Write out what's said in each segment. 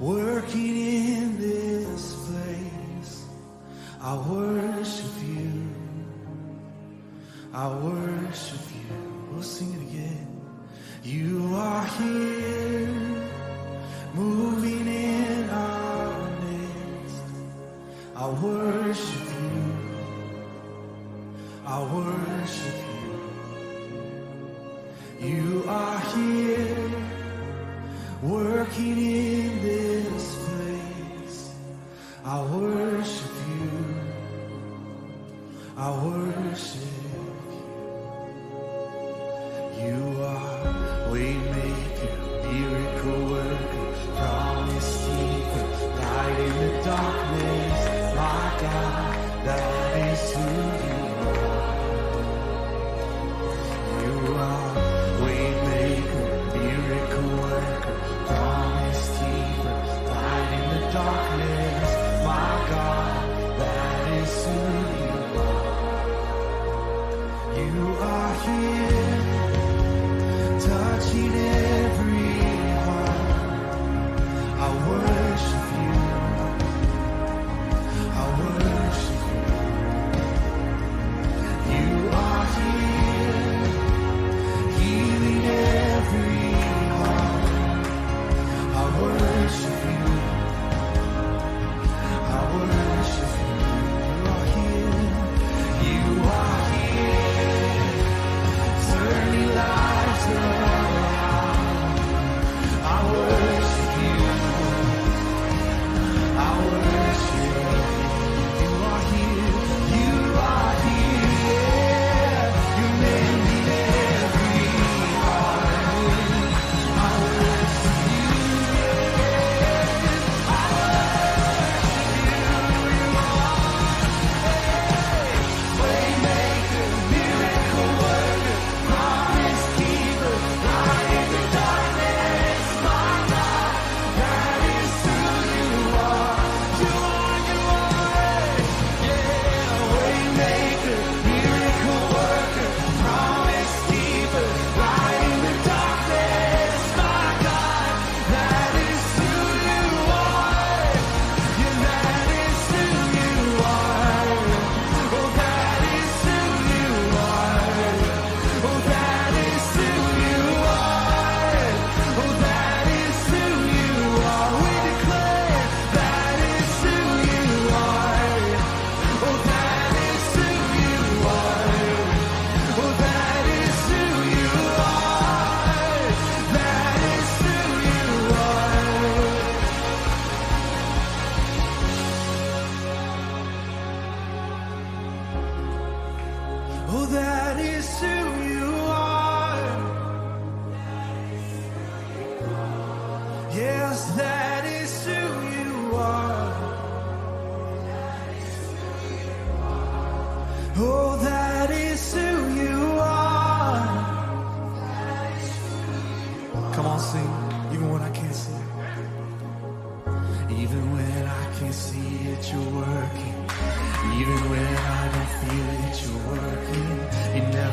working in this place. I worship you. I worship you. We'll sing it again. You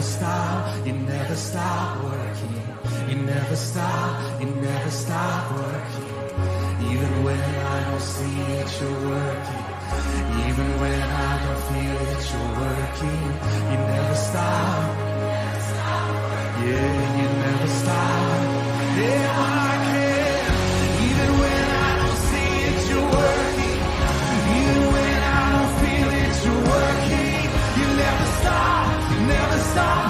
never stop, you never stop working. You never stop, you never stop working. Even when I don't see that you're working. Even when I don't feel that you're working. You never stop. Yeah, you never stop. Yeah, I song.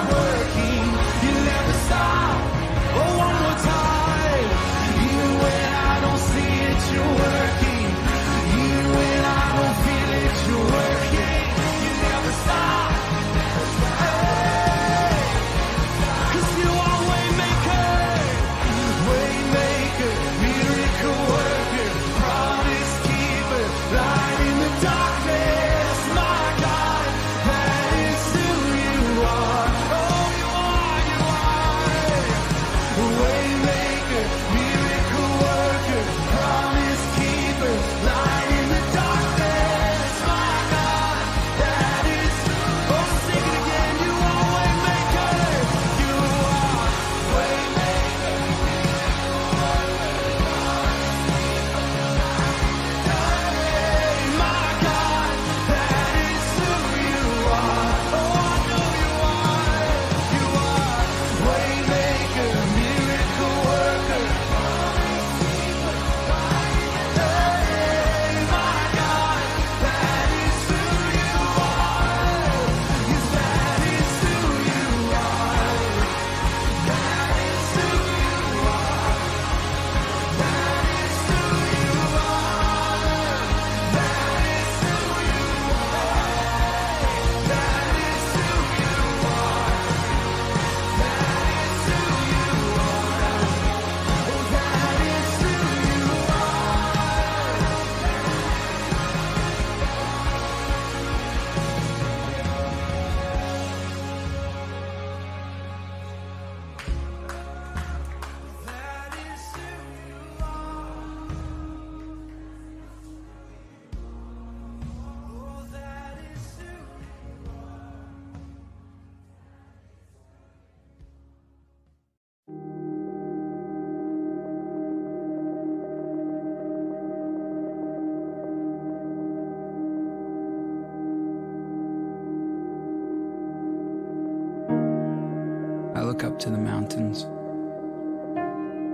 Up to the mountains.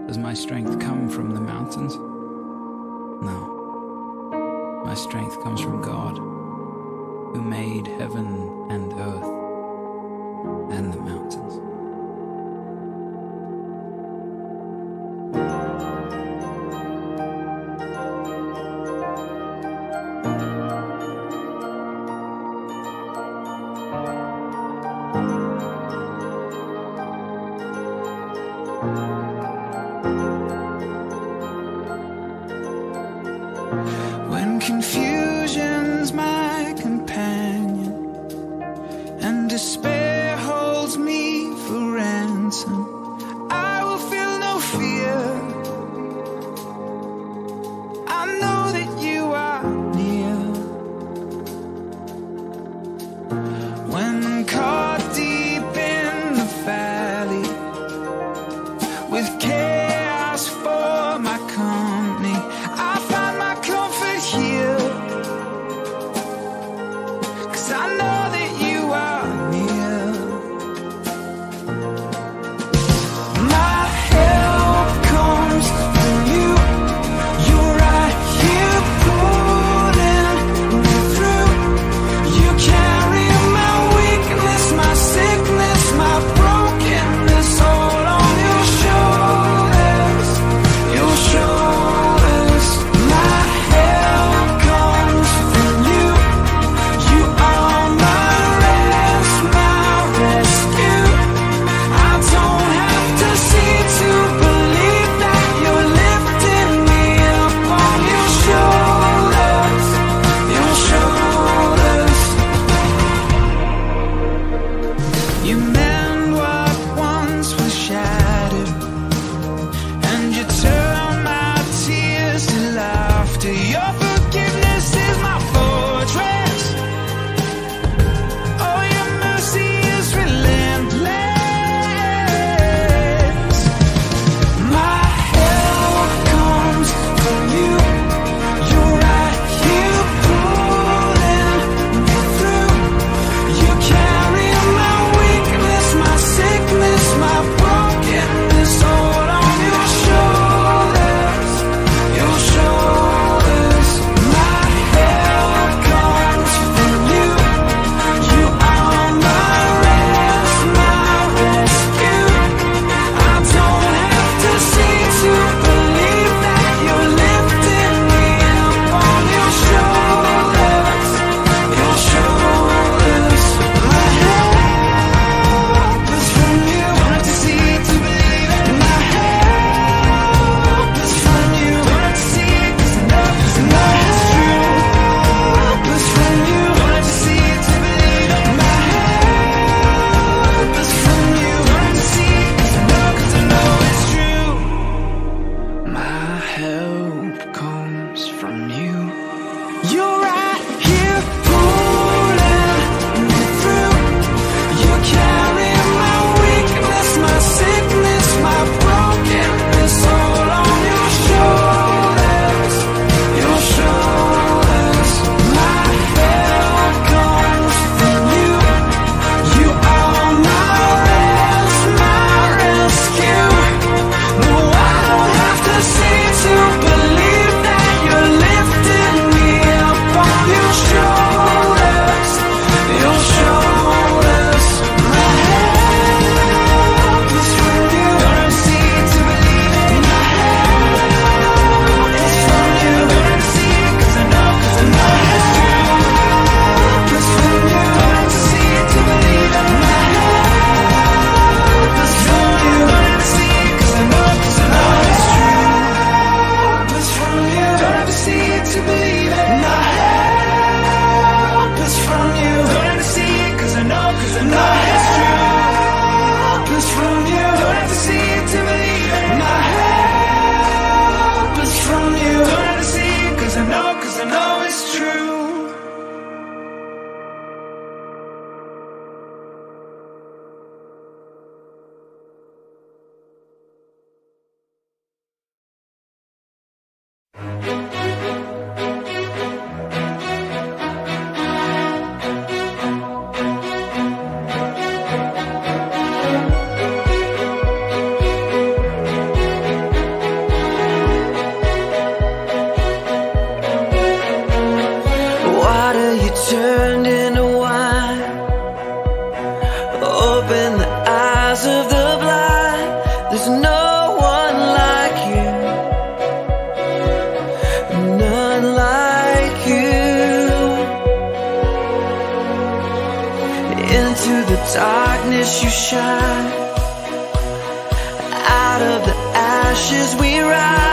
Does my strength come from the mountains? No. My strength comes from God, who made heaven There's no one like you, none like you. Into the darkness you shine, out of the ashes we rise.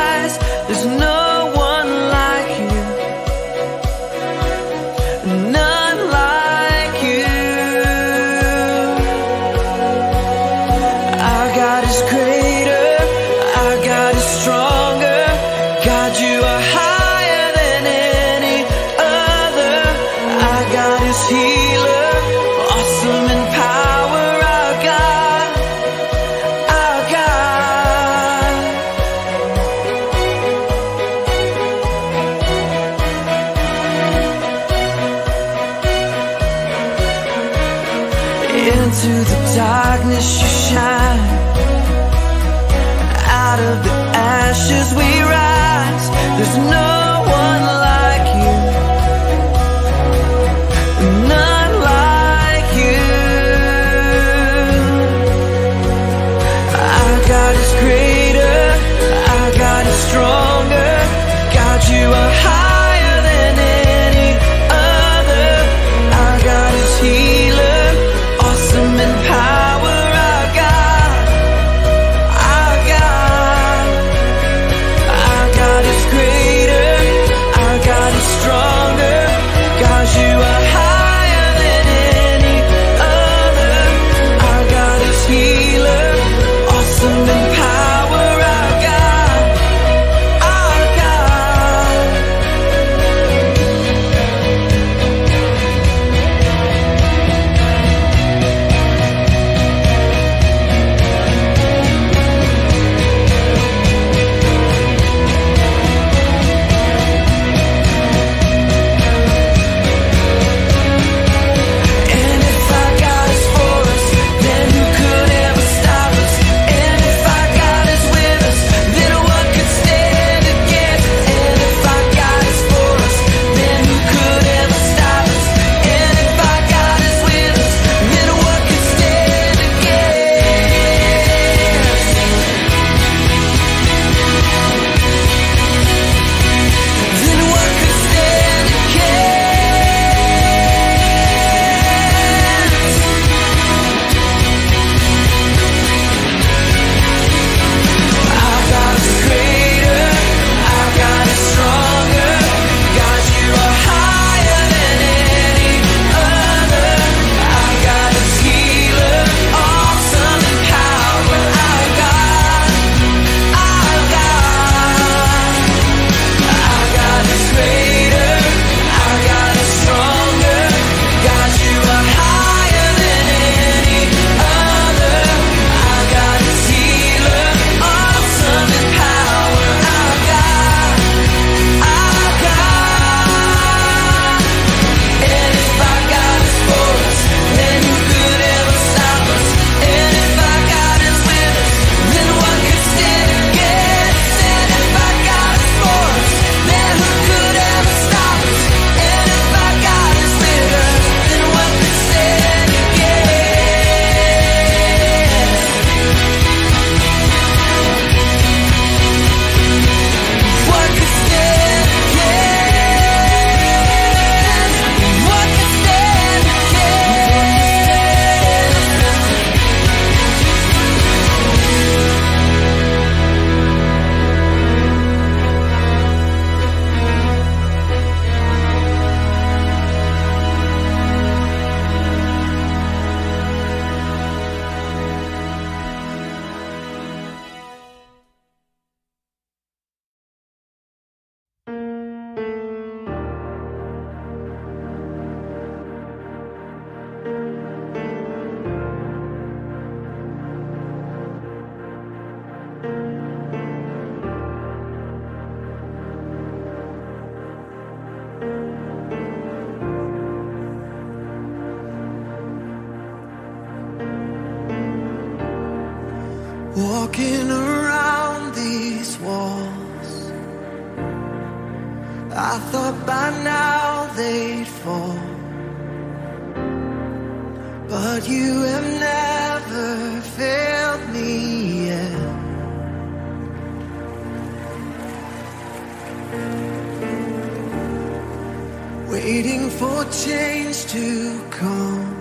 waiting for change to come,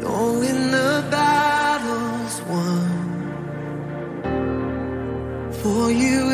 knowing the battle's won for you.